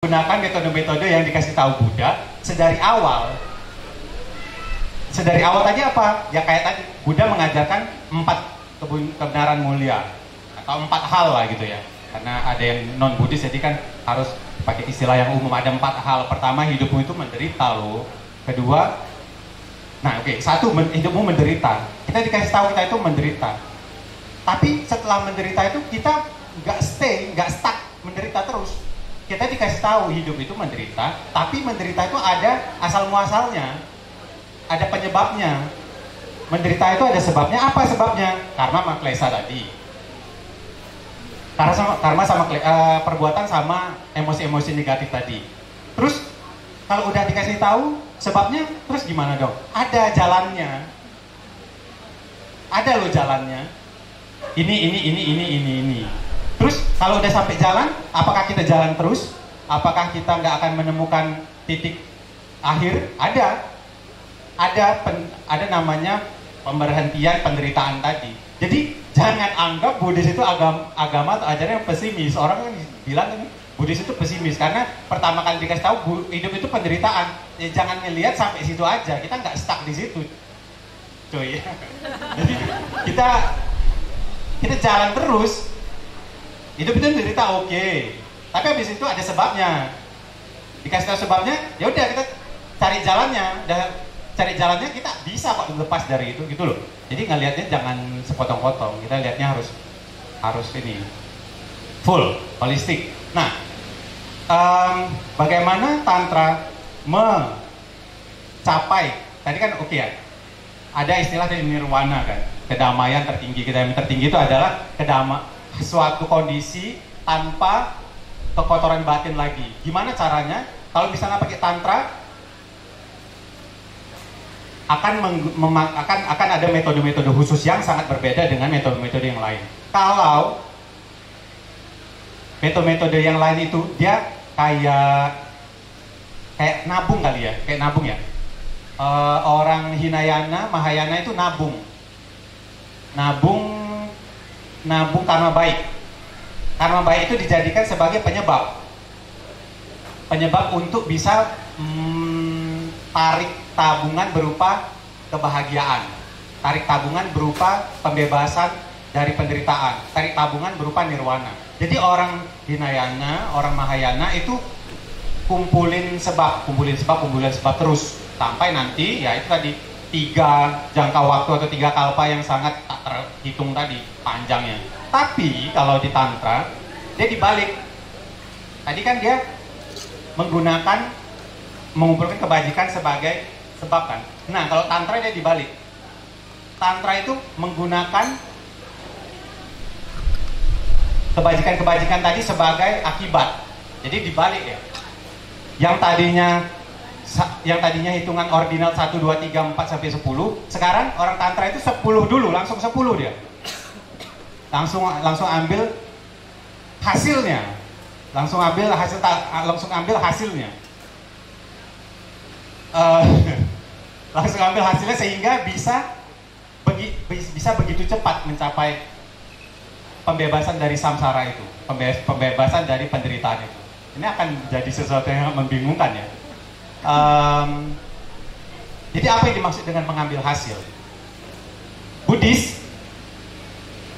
gunakan metode-metode yang dikasih tahu Buddha sedari awal. Sedari awal tadi apa? Ya kayak tadi Buddha mengajarkan empat kebenaran mulia atau empat hal lah gitu ya. Karena ada yang non Buddhis jadi kan harus pakai istilah yang umum. Ada empat hal. Pertama hidupmu itu menderita loh. Kedua, nah oke okay. satu hidupmu menderita. Kita dikasih tahu kita itu menderita. Tapi setelah menderita itu kita nggak stay, nggak stuck menderita terus kita dikasih tahu hidup itu menderita, tapi menderita itu ada asal muasalnya, ada penyebabnya. Menderita itu ada sebabnya. Apa sebabnya? Karma sama klesa tadi. Karena sama, karma sama uh, perbuatan sama emosi-emosi negatif tadi. Terus kalau udah dikasih tahu sebabnya, terus gimana dong? Ada jalannya. Ada loh jalannya. Ini, ini, ini, ini, ini, ini. Terus kalau udah sampai jalan, apakah kita jalan terus? Apakah kita nggak akan menemukan titik akhir? Ada, ada, pen, ada namanya pemberhentian penderitaan tadi. Jadi jangan anggap Buddhis itu agama, agama atau ajaran yang pesimis. Orang kan bilang ini Buddhis itu pesimis karena pertama kali dikasih tahu hidup itu penderitaan. Ya, jangan ngelihat sampai situ aja. Kita nggak stuck di situ, cuy. Jadi kita kita jalan terus Hidup itu menderita oke. Okay. Tapi habis itu ada sebabnya. Dikasih tahu sebabnya, ya udah kita cari jalannya. Dan cari jalannya kita bisa kok lepas dari itu gitu loh. Jadi ngelihatnya jangan sepotong-potong. Kita lihatnya harus harus ini full, holistik. Nah, um, bagaimana tantra mencapai tadi kan oke okay ya ada istilah dari nirwana kan kedamaian tertinggi yang tertinggi itu adalah kedama suatu kondisi tanpa kekotoran batin lagi. Gimana caranya? Kalau misalnya pakai tantra, akan akan akan ada metode-metode khusus yang sangat berbeda dengan metode-metode yang lain. Kalau metode-metode yang lain itu dia kayak kayak nabung kali ya, kayak nabung ya. Uh, orang Hinayana, Mahayana itu nabung. Nabung nabung karma baik. Karma baik itu dijadikan sebagai penyebab. Penyebab untuk bisa hmm, tarik tabungan berupa kebahagiaan. Tarik tabungan berupa pembebasan dari penderitaan. Tarik tabungan berupa nirwana. Jadi orang Hinayana, orang Mahayana itu kumpulin sebab, kumpulin sebab, kumpulin sebab terus sampai nanti ya itu tadi tiga jangka waktu atau tiga kalpa yang sangat tak terhitung tadi panjangnya. Tapi kalau di tantra dia dibalik. Tadi kan dia menggunakan mengumpulkan kebajikan sebagai sebab kan. Nah kalau tantra dia dibalik. Tantra itu menggunakan kebajikan-kebajikan tadi sebagai akibat. Jadi dibalik ya. Yang tadinya yang tadinya hitungan ordinal 1, 2, 3, 4 sampai 10 sekarang orang tantra itu 10 dulu langsung 10 dia. Langsung langsung ambil hasilnya. Langsung ambil hasil langsung ambil hasilnya. Uh, langsung ambil hasilnya sehingga bisa begi, bisa begitu cepat mencapai pembebasan dari samsara itu pembebasan dari penderitaan itu. Ini akan jadi sesuatu yang membingungkan ya Um, jadi apa yang dimaksud dengan mengambil hasil? Buddhis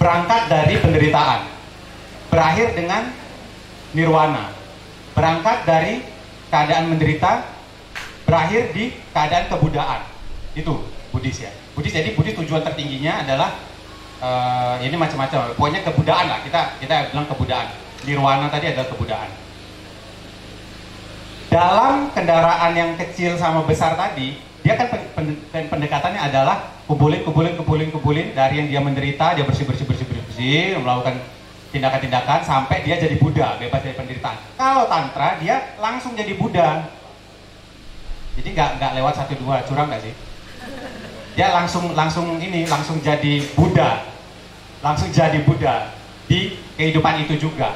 berangkat dari penderitaan, berakhir dengan nirwana. Berangkat dari keadaan menderita, berakhir di keadaan kebudaan. Itu Buddhis ya. Buddhis jadi Buddhis tujuan tertingginya adalah uh, ini macam-macam. Pokoknya kebudaan lah. Kita kita bilang kebudaan. Nirwana tadi adalah kebudaan dalam kendaraan yang kecil sama besar tadi, dia kan pendekatannya adalah kumpulin, kumpulin, kumpulin, kumpulin dari yang dia menderita, dia bersih, bersih, bersih, bersih, bersih melakukan tindakan-tindakan sampai dia jadi Buddha, bebas dari penderitaan. Kalau tantra dia langsung jadi Buddha. Jadi nggak nggak lewat satu dua curang nggak sih? Dia langsung langsung ini langsung jadi Buddha, langsung jadi Buddha di kehidupan itu juga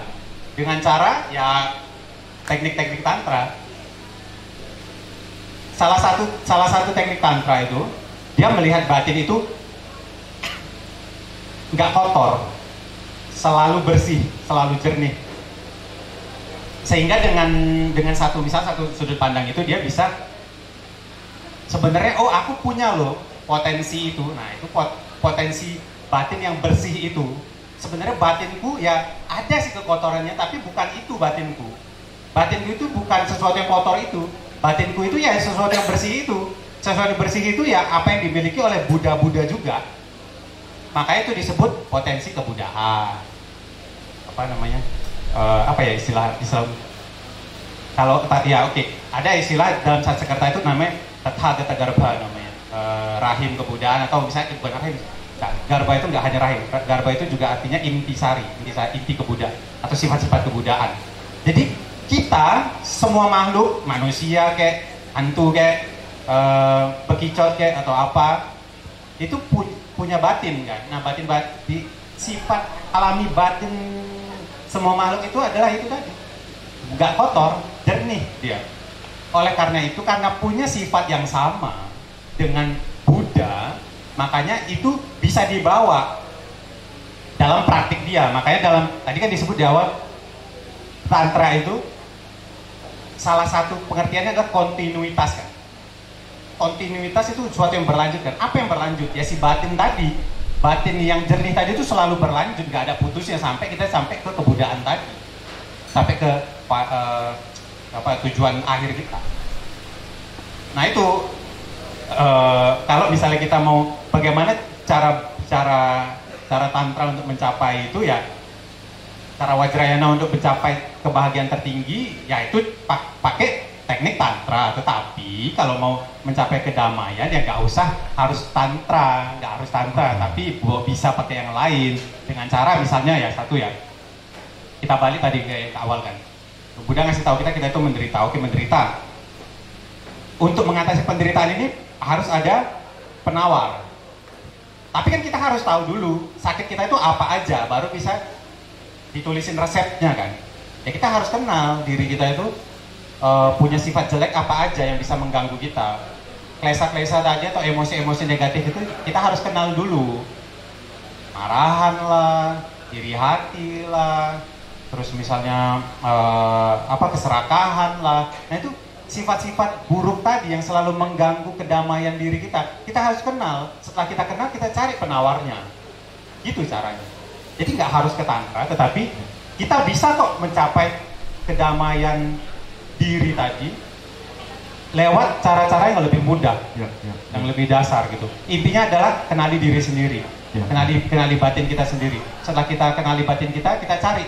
dengan cara ya teknik-teknik tantra salah satu salah satu teknik tantra itu dia melihat batin itu nggak kotor, selalu bersih, selalu jernih. sehingga dengan dengan satu misal satu sudut pandang itu dia bisa sebenarnya oh aku punya loh potensi itu. Nah itu pot, potensi batin yang bersih itu. Sebenarnya batinku ya ada sih kekotorannya tapi bukan itu batinku. Batinku itu bukan sesuatu yang kotor itu batinku itu ya sesuatu yang bersih itu. Sesuatu yang bersih itu ya apa yang dimiliki oleh Buddha-Buddha juga. Makanya itu disebut potensi kebudayaan apa namanya? Uh, apa ya istilah Islam kalau ya oke. Okay. ada istilah dalam Sanskerta itu namanya Tathagata Garba namanya uh, rahim kebudayaan atau misalnya bukan rahim Garba itu nggak hanya rahim. Garba itu juga artinya inti sari inti, kebudayaan atau sifat-sifat kebudayaan jadi kita semua makhluk manusia kayak hantu kayak uh, bekicot kayak atau apa itu pu punya batin kan? Nah batin batin sifat alami batin semua makhluk itu adalah itu tadi. Nggak kotor jernih dia. Oleh karena itu karena punya sifat yang sama dengan Buddha makanya itu bisa dibawa dalam praktik dia. Makanya dalam tadi kan disebut di awal tantra itu salah satu pengertiannya adalah kontinuitas kan? Kontinuitas itu sesuatu yang berlanjut kan? Apa yang berlanjut? Ya si batin tadi. Batin yang jernih tadi itu selalu berlanjut. Nggak ada putusnya. Sampai kita sampai ke kebudayaan tadi. Sampai ke uh, apa tujuan akhir kita. Nah itu uh, kalau misalnya kita mau bagaimana cara cara cara tantra untuk mencapai itu ya cara wajrayana untuk mencapai kebahagiaan tertinggi ya itu pakai teknik tantra. Tetapi kalau mau mencapai kedamaian ya nggak usah harus tantra nggak harus tantra. Tapi bisa pakai yang lain. Dengan cara misalnya ya satu ya. Kita balik tadi ke, ke awal kan. Buddha ngasih tahu kita kita itu menderita. Oke menderita. Untuk mengatasi penderitaan ini harus ada penawar. Tapi kan kita harus tahu dulu sakit kita itu apa aja baru bisa ditulisin resepnya kan. Ya kita harus kenal diri kita itu uh, punya sifat jelek apa aja yang bisa mengganggu kita. Klesa-klesa tadi atau emosi-emosi negatif itu kita harus kenal dulu. Marahan lah iri hati lah terus misalnya uh, apa keserakahan lah. Nah itu sifat-sifat buruk tadi yang selalu mengganggu kedamaian diri kita. Kita harus kenal. Setelah kita kenal kita cari penawarnya. Gitu caranya jadi nggak harus ke tantra tetapi kita bisa kok mencapai kedamaian diri tadi lewat cara-cara yang lebih mudah, ya, ya, yang lebih dasar gitu. Intinya adalah kenali diri sendiri, ya. kenali kenali batin kita sendiri. Setelah kita kenali batin kita, kita cari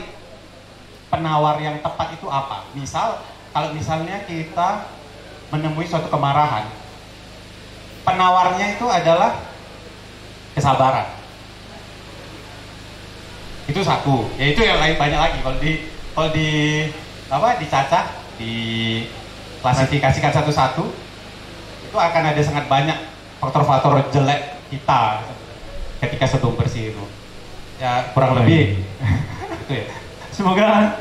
penawar yang tepat itu apa. Misal, kalau misalnya kita menemui suatu kemarahan, penawarnya itu adalah kesabaran. Itu satu. Ya itu yang lain banyak lagi. Kalau di kalau di apa dicacah di klasifikasikan satu-satu itu akan ada sangat banyak faktor-faktor jelek kita ketika sebelum bersih itu. Ya kurang lebih. itu ya. Semoga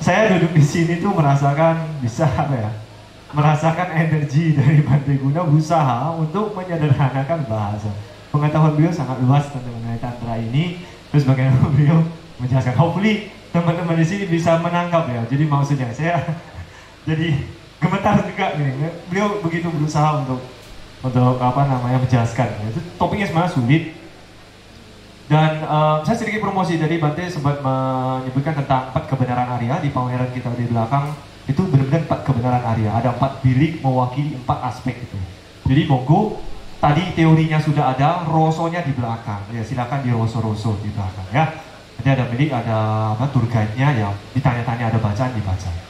saya duduk di sini tuh merasakan bisa apa ya merasakan energi dari Bante Guna berusaha untuk menyederhanakan bahasa. Pengetahuan beliau sangat luas tentang mengenai tantra ini terus bagaimana beliau menjelaskan hopefully teman-teman di sini bisa menangkap ya. Jadi maksudnya saya jadi gemetar juga nih. Beliau begitu berusaha untuk untuk apa namanya menjelaskan. Itu topiknya sebenarnya sulit. Dan uh, saya sedikit promosi. Dari Bante sempat menyebutkan tentang empat kebenaran Arya di pameran kita di belakang. Itu benar-benar empat kebenaran Arya. Ada empat bilik mewakili empat aspek itu. Jadi monggo tadi teorinya sudah ada rosonya di belakang ya silakan di roso-roso di belakang ya nanti ada bilik ada apa tour ya ditanya-tanya ada bacaan dibaca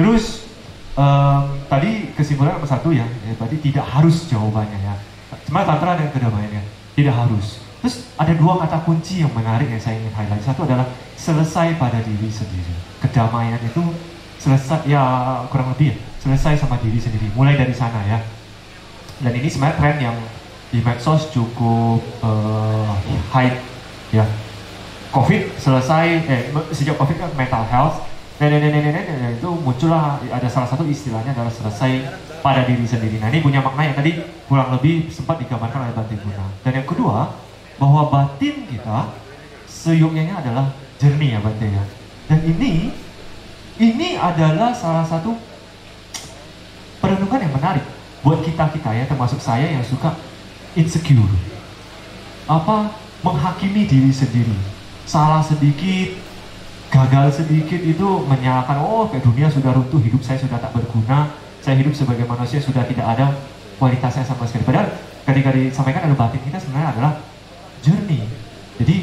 Terus um, tadi kesimpulan nomor satu ya, ya, tadi tidak harus jawabannya ya. Cuma tantra dan kedamaiannya tidak harus. Terus ada dua kata kunci yang menarik yang saya ingin highlight. Satu adalah selesai pada diri sendiri. Kedamaian itu selesai ya kurang lebih ya, selesai sama diri sendiri. Mulai dari sana ya. Dan ini sebenarnya tren yang di medsos cukup uh, high ya. Covid selesai, eh, sejak Covid kan mental health nenek-nenek-nenek itu muncullah ada salah satu istilahnya adalah selesai pada diri sendiri. Nah ini punya makna yang tadi kurang lebih sempat digambarkan oleh batin Guna. Dan yang kedua, bahwa batin kita seyuknya adalah jernih ya batin ya. Dan ini ini adalah salah satu perenungan yang menarik buat kita kita ya termasuk saya yang suka insecure. Apa? Menghakimi diri sendiri. Salah sedikit gagal sedikit itu menyalahkan oh kayak dunia sudah runtuh hidup saya sudah tak berguna saya hidup sebagai manusia sudah tidak ada kualitasnya sama sekali. Padahal ketika disampaikan ada batin kita sebenarnya adalah journey. Jadi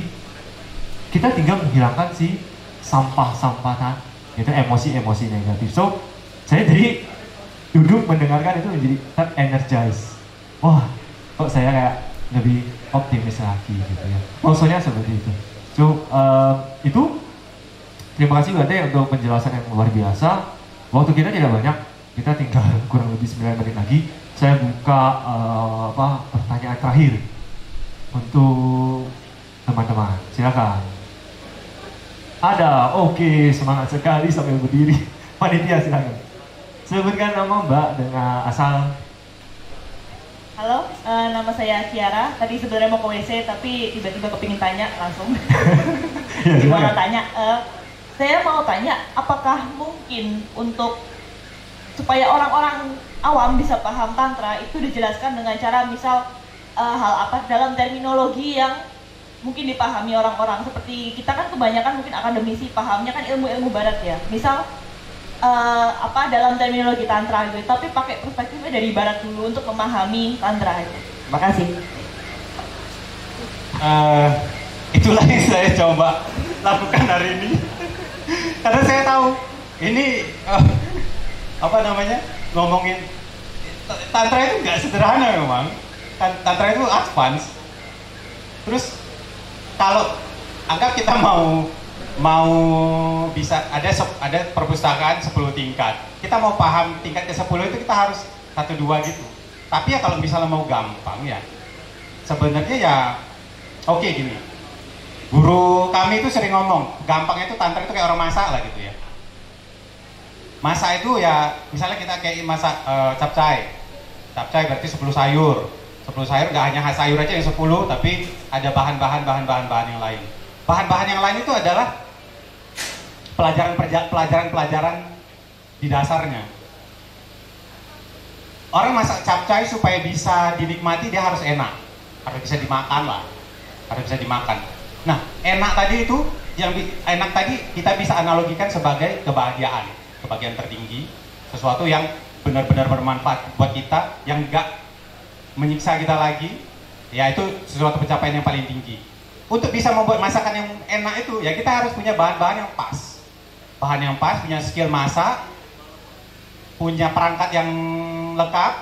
kita tinggal menghilangkan si sampah-sampah itu emosi-emosi negatif. So saya jadi duduk mendengarkan itu menjadi energize. Wah kok saya kayak lebih optimis lagi gitu ya. Maksudnya seperti itu. So uh, itu terima kasih banyak untuk penjelasan yang luar biasa. Waktu kita tidak banyak kita tinggal kurang lebih 9 menit lagi. Saya buka uh, apa pertanyaan terakhir untuk teman-teman. Silakan. Ada oke okay, semangat sekali sampai berdiri. Panitia silakan Sebutkan nama Mbak dengan asal. Halo, uh, nama saya Kiara. Tadi sebenarnya mau ke WC, tapi tiba-tiba kepingin tanya langsung. ya, Gimana tanya? Uh, saya mau tanya, apakah mungkin untuk supaya orang-orang awam bisa paham tantra itu dijelaskan dengan cara misal uh, hal apa dalam terminologi yang mungkin dipahami orang-orang seperti kita kan kebanyakan mungkin akademisi pahamnya kan ilmu-ilmu barat ya misal uh, apa dalam terminologi tantra gitu tapi pakai perspektifnya dari barat dulu untuk memahami tantra itu. Terima kasih. Uh, itulah yang saya coba lakukan hari ini. Karena saya tahu ini uh, apa namanya ngomongin tantra itu nggak sederhana memang. Tantra itu advance. Terus kalau anggap kita mau mau bisa ada ada perpustakaan 10 tingkat. Kita mau paham tingkat ke 10 itu kita harus satu dua gitu. Tapi ya kalau misalnya mau gampang ya sebenarnya ya oke okay, gini. Guru kami itu sering ngomong, gampangnya itu tantra itu kayak orang masak lah gitu ya. Masak itu ya misalnya kita kayak masak uh, capcay. Capcay berarti 10 sayur. 10 sayur nggak hanya sayur aja yang 10 tapi ada bahan-bahan bahan-bahan bahan yang lain. Bahan-bahan yang lain itu adalah pelajaran-pelajaran di dasarnya. Orang masak capcay supaya bisa dinikmati dia harus enak, harus bisa dimakan lah, harus bisa dimakan. Nah, enak tadi itu yang enak tadi kita bisa analogikan sebagai kebahagiaan, kebahagiaan tertinggi, sesuatu yang benar-benar bermanfaat buat kita, yang enggak menyiksa kita lagi, ya itu sesuatu pencapaian yang paling tinggi. Untuk bisa membuat masakan yang enak itu, ya kita harus punya bahan-bahan yang pas bahan yang pas, punya skill masak, punya perangkat yang lengkap,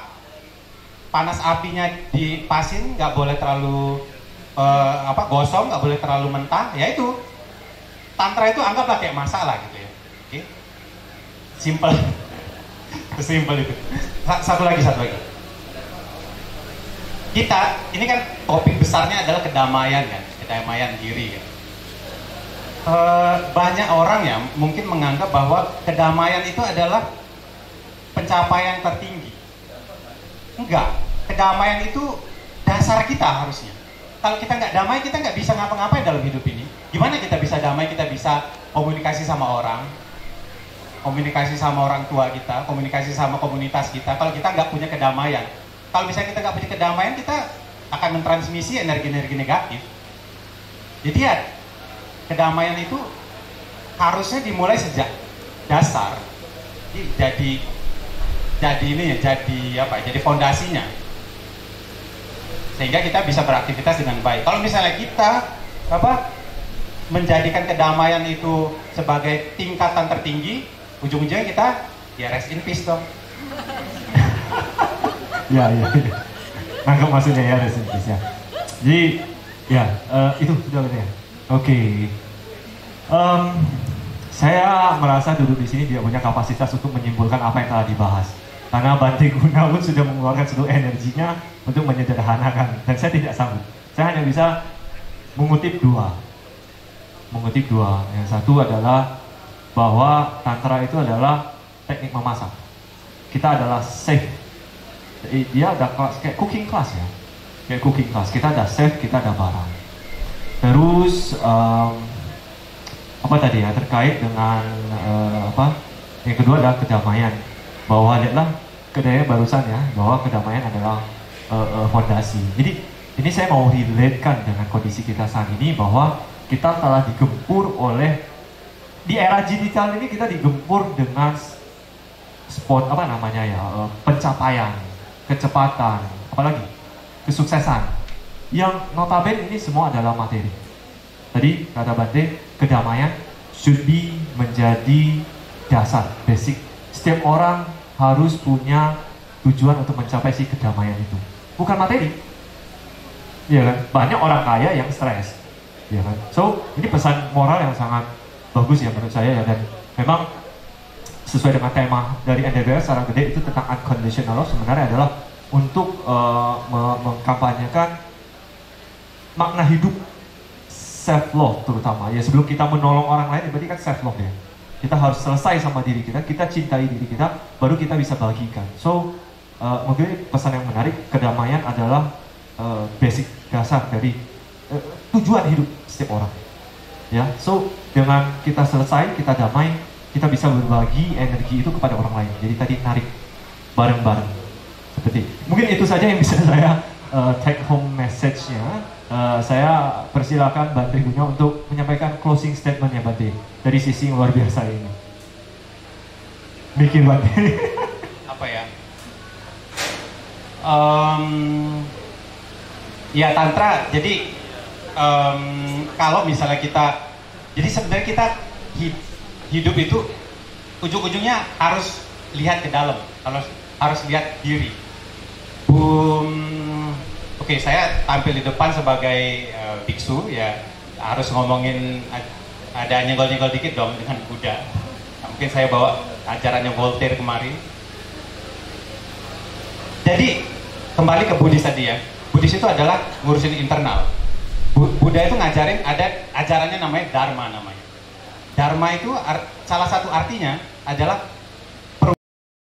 panas apinya dipasin, nggak boleh terlalu uh, apa gosong, nggak boleh terlalu mentah, ya itu tantra itu anggaplah kayak masak lah gitu ya, oke, okay? simple, simple itu. Satu lagi, satu lagi. Kita, ini kan topik besarnya adalah kedamaian kan, kedamaian diri kan uh, banyak orang ya mungkin menganggap bahwa kedamaian itu adalah pencapaian tertinggi. Enggak, kedamaian itu dasar kita harusnya. Kalau kita nggak damai, kita nggak bisa ngapa-ngapain dalam hidup ini. Gimana kita bisa damai? Kita bisa komunikasi sama orang, komunikasi sama orang tua kita, komunikasi sama komunitas kita. Kalau kita nggak punya kedamaian, kalau misalnya kita nggak punya kedamaian, kita akan mentransmisi energi-energi negatif. Jadi ya kedamaian itu harusnya dimulai sejak dasar. Jadi jadi ini ya jadi apa jadi fondasinya. Sehingga kita bisa beraktivitas dengan baik. Kalau misalnya kita apa menjadikan kedamaian itu sebagai tingkatan tertinggi ujung-ujungnya kita ya rest in peace dong. Ya ya. Maksudnya ya rest in peace ya. Jadi ya uh, itu sudah ya okay. um, saya merasa duduk di sini tidak punya kapasitas untuk menyimpulkan apa yang telah dibahas. Karena Bante Gunawan sudah mengeluarkan seluruh energinya untuk menyederhanakan, dan saya tidak sanggup. Saya hanya bisa mengutip dua, mengutip dua. Yang satu adalah bahwa tantra itu adalah teknik memasak. Kita adalah safe. Dia ada kelas kayak cooking class ya, kayak cooking class. Kita ada safe, kita ada barang Terus um, apa tadi ya terkait dengan uh, apa yang kedua adalah kedamaian. Bahwa lihatlah kedaya barusan ya bahwa kedamaian adalah uh, uh, fondasi. Jadi ini saya mau relatekan dengan kondisi kita saat ini bahwa kita telah digempur oleh di era digital ini kita digempur dengan spot apa namanya ya pencapaian kecepatan apalagi kesuksesan yang notabene ini semua adalah materi Tadi kata Bante, kedamaian should be menjadi dasar, basic. Setiap orang harus punya tujuan untuk mencapai si kedamaian itu. Bukan materi. Ya kan? Banyak orang kaya yang stres. Ya kan? So, ini pesan moral yang sangat bagus ya menurut saya ya dan memang sesuai dengan tema dari NDBR secara gede itu tentang unconditional love sebenarnya adalah untuk uh, mengkampanyekan makna hidup self love terutama. Ya sebelum kita menolong orang lain berarti kan self love ya. Kita harus selesai sama diri kita kita cintai diri kita baru kita bisa bagikan. So uh, mungkin pesan yang menarik kedamaian adalah uh, basic dasar dari uh, tujuan hidup setiap orang. Ya so dengan kita selesai kita damai kita bisa berbagi energi itu kepada orang lain. Jadi tadi narik bareng-bareng. Seperti mungkin itu saja yang bisa saya uh, take home message-nya Uh, saya persilakan Bante Gunya untuk menyampaikan closing statement ya Bante dari sisi luar biasa ini. Bikin Bante. Apa ya? Um, ya tantra. Jadi um, kalau misalnya kita, jadi sebenarnya kita hidup itu ujung-ujungnya harus lihat ke dalam, harus harus lihat diri. Boom okay, saya tampil di depan sebagai uh, biksu ya harus ngomongin ada nyenggol-nyenggol dikit dong dengan Buddha. Nah, mungkin saya bawa ajarannya Voltaire kemarin. Jadi kembali ke Buddhis tadi ya. Buddhis itu adalah ngurusin internal. Buddha itu ngajarin ada ajarannya namanya Dharma namanya. Dharma itu salah satu artinya adalah